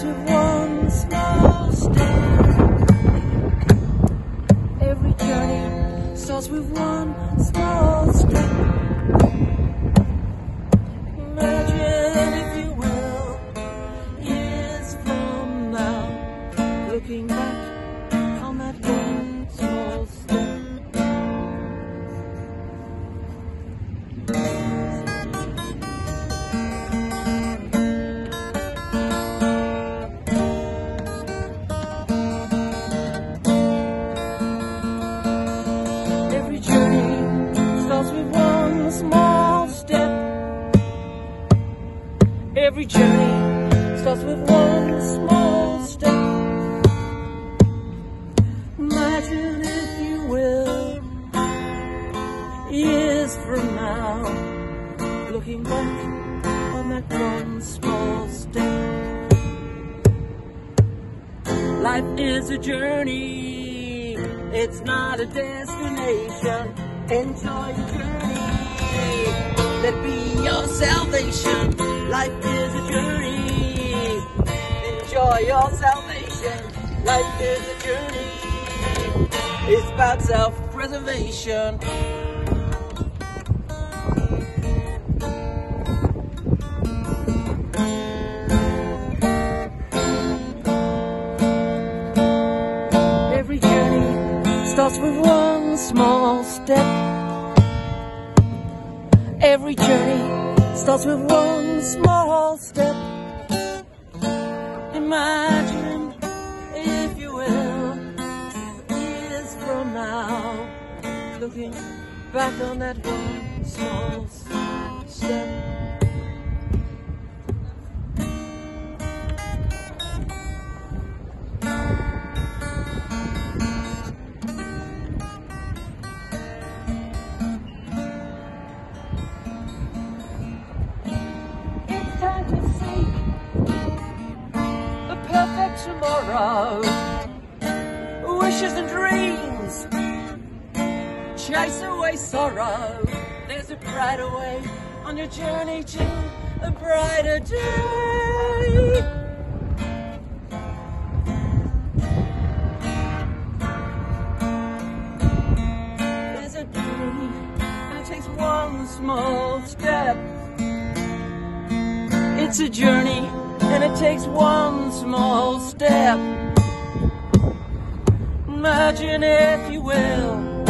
starts with one small step. Every journey starts with one small step. Imagine, if you will, years from now, looking one small step. Every journey starts with one small step. Imagine, if you will, years from now, looking back on that one small step. Life is a journey, it's not a destination. Enjoy your journey, let be your salvation. Life is a journey, enjoy your salvation. Life is a journey, it's about self preservation. Every journey starts with one small step. Every journey starts with one small step. Imagine, if you will, years from now, looking back on that one small step. Tomorrow. Wishes and dreams chase away sorrow. There's a brighter way on your journey to a brighter day. There's a journey and it takes one small step. It's a journey and it takes one small step. Imagine, if you will,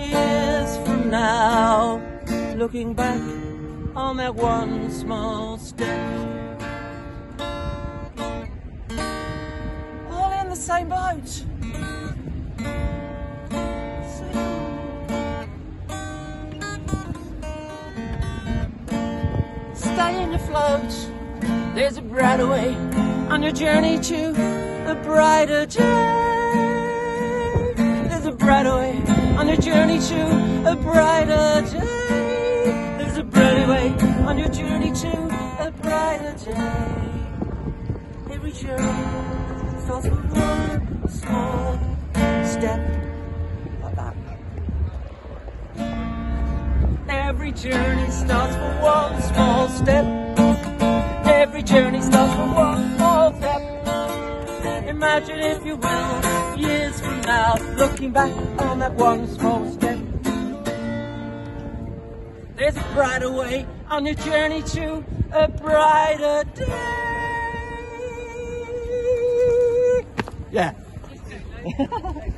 years from now, looking back on that one small step. All in the same boat. Stay in the afloat. There's a brighter way on your journey to a brighter day. There's a brighter way on your journey to a brighter day. There's a brighter way on your journey to a brighter day. Every journey starts with one small step. Every journey starts with one small step. Every journey starts with one small step. Imagine, if you will, years from now, looking back on that one small step. There's a brighter way on your journey to a brighter day. Yeah.